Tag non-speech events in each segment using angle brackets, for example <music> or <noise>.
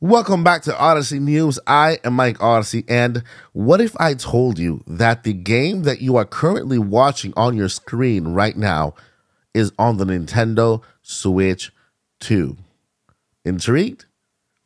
Welcome back to Odyssey News. I am Mike Odyssey. And what if I told you that the game that you are currently watching on your screen right now is on the Nintendo Switch 2? Intrigued?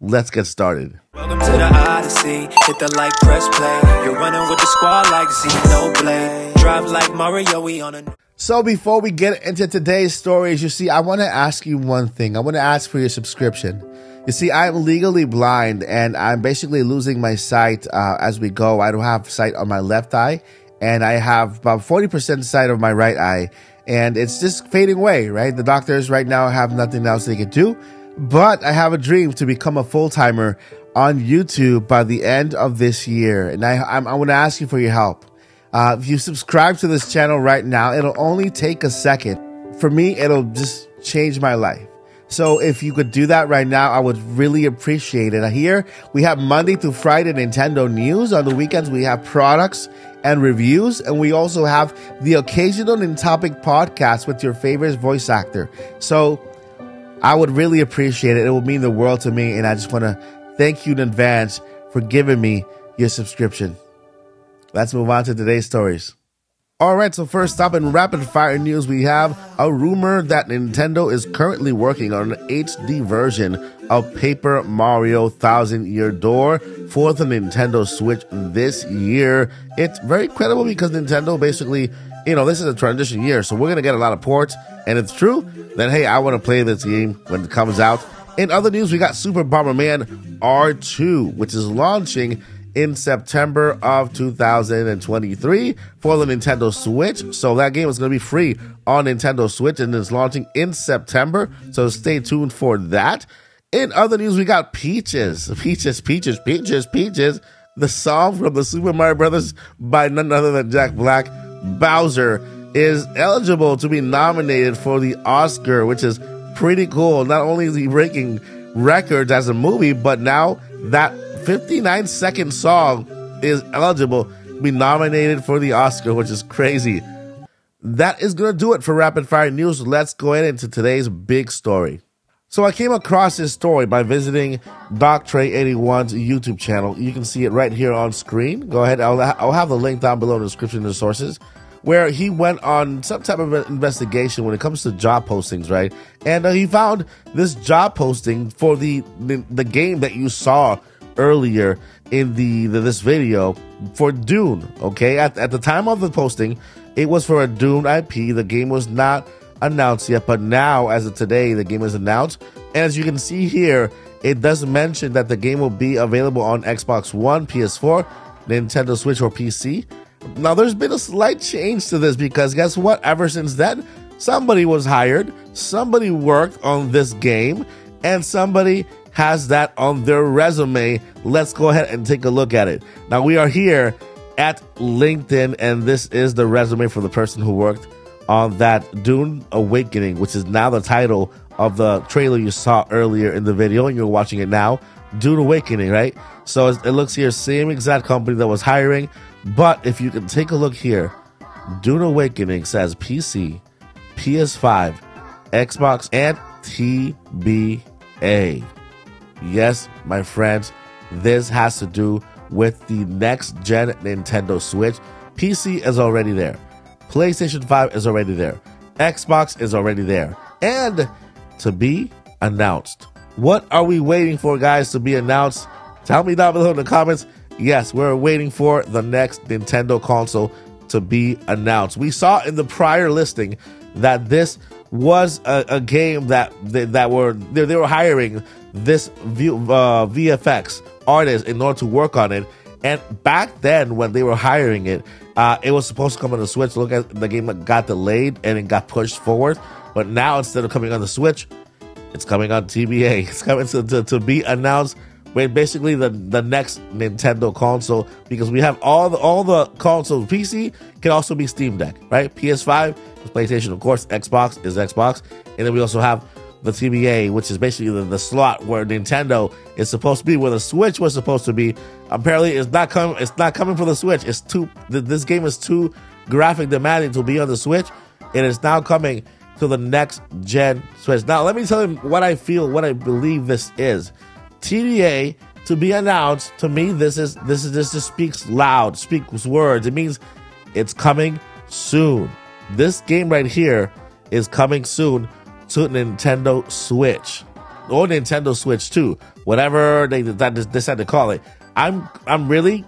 Let's get started. Welcome to the Odyssey. Hit the like, press play. You're running with the squad like Xenoblade. Drive like Mario, we on a. So before we get into today's stories, you see, I want to ask you one thing. I want to ask for your subscription. You see, I'm legally blind and I'm basically losing my sight uh, as we go. I don't have sight on my left eye and I have about 40% sight of my right eye and it's just fading away, right? The doctors right now have nothing else they can do, but I have a dream to become a full timer on YouTube by the end of this year. And I, I'm, I want to ask you for your help. Uh, if you subscribe to this channel right now, it'll only take a second. For me, it'll just change my life. So if you could do that right now, I would really appreciate it. Here we have Monday through Friday Nintendo news. On the weekends, we have products and reviews. And we also have the occasional Nintopic podcast with your favorite voice actor. So I would really appreciate it. It would mean the world to me. And I just want to thank you in advance for giving me your subscription. Let's move on to today's stories. All right, so first up in rapid fire news, we have a rumor that Nintendo is currently working on an HD version of Paper Mario Thousand Year Door for the Nintendo Switch this year. It's very credible because Nintendo basically, you know, this is a transition year, so we're going to get a lot of ports. And it's true, that, hey, I want to play this game when it comes out. In other news, we got Super Bomberman R2, which is launching in September of 2023 for the Nintendo Switch. So that game is going to be free on Nintendo Switch and it's launching in September. So stay tuned for that. In other news, we got Peaches, Peaches, Peaches, Peaches, Peaches. The song from the Super Mario Brothers by none other than Jack Black, Bowser, is eligible to be nominated for the Oscar, which is pretty cool. Not only is he breaking records as a movie, but now that 59 second song is eligible to be nominated for the Oscar, which is crazy. That is going to do it for Rapid Fire News. Let's go ahead into today's big story. So I came across this story by visiting Doctre81's YouTube channel. You can see it right here on screen. Go ahead. I'll, I'll have the link down below in the description the sources where he went on some type of investigation when it comes to job postings, right? And uh, he found this job posting for the, the, the game that you saw earlier in the, the this video for Dune. Okay, at, at the time of the posting, it was for a Dune IP. The game was not announced yet, but now, as of today, the game is announced. And as you can see here, it does mention that the game will be available on Xbox One, PS4, Nintendo Switch, or PC. Now, there's been a slight change to this because guess what? Ever since then, somebody was hired, somebody worked on this game, and somebody has that on their resume. Let's go ahead and take a look at it. Now, we are here at LinkedIn, and this is the resume for the person who worked on that Dune Awakening, which is now the title of the trailer you saw earlier in the video, and you're watching it now. Dune Awakening, right? So it looks here, same exact company that was hiring. But if you can take a look here, Dune Awakening says PC, PS5, Xbox, and TBA. Yes, my friends, this has to do with the next gen Nintendo Switch. PC is already there. PlayStation 5 is already there. Xbox is already there. And to be announced. What are we waiting for, guys, to be announced? Tell me down below in the comments. Yes, we're waiting for the next Nintendo console to be announced. We saw in the prior listing that this was a, a game that they, that were they, they were hiring this v, uh, VFX artist in order to work on it. And back then, when they were hiring it, uh, it was supposed to come on the Switch. Look at the game got delayed and it got pushed forward. But now, instead of coming on the Switch, it's coming on TBA. <laughs> It's coming to, to, to be announced with basically the, the next Nintendo console because we have all the all the consoles. PC can also be Steam Deck, right? PS5 is PlayStation, of course. Xbox is Xbox, and then we also have the TBA, which is basically the, the, slot where Nintendo is supposed to be, where the Switch was supposed to be. Apparently, it's not coming. It's not coming for the Switch. It's too. This game is too graphic demanding to be on the Switch. And It is now coming to the next gen Switch. Now, let me tell you what I feel, what I believe this is. TBA to be announced. To me, this is this is this just speaks loud, speaks words. It means it's coming soon. This game right here is coming soon to Nintendo Switch or Nintendo Switch 2, whatever they decide to call it. I'm I'm really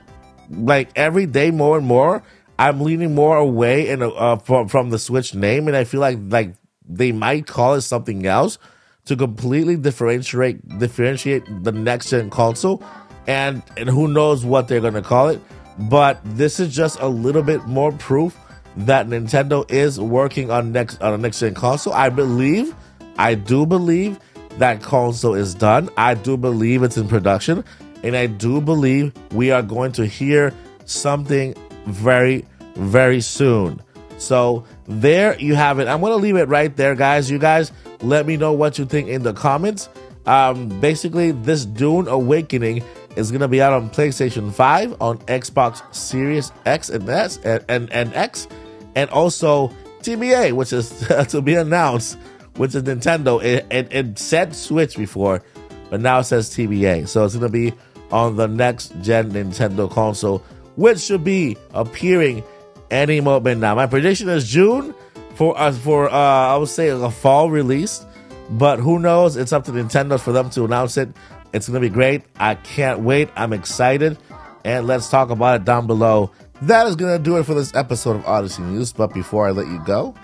like every day more and more. I'm leaning more away and uh, from from the Switch name, and I feel like like they might call it something else to completely differentiate differentiate the next gen console, and and who knows what they're gonna call it. But this is just a little bit more proof that Nintendo is working on next on a next gen console. I believe, I do believe that console is done. I do believe it's in production, and I do believe we are going to hear something very, very soon. So there you have it. I'm going to leave it right there, guys. You guys let me know what you think in the comments. Um, basically, this Dune Awakening is going to be out on PlayStation 5, on Xbox Series X and S and, and, and X, and also TBA, which is <laughs> to be announced, which is Nintendo. It, it, it said Switch before, but now it says TBA. So it's going to be on the next gen Nintendo console, which should be appearing any moment now. My prediction is June for us uh, for uh, I would say a fall release, but who knows? It's up to Nintendo for them to announce it. It's gonna be great. I can't wait. I'm excited, and let's talk about it down below. That is going to do it for this episode of Odyssey News. But before I let you go,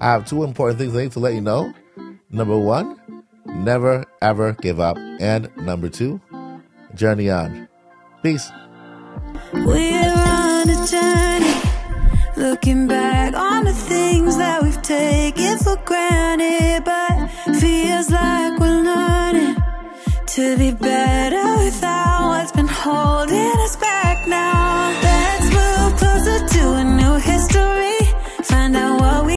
I have two important things I need to let you know. Number one, never ever give up. And number two, journey on. Peace. We're on a journey, looking back on the things that we've taken for granted, but feels like we're learning to be better without what's been holding us back now.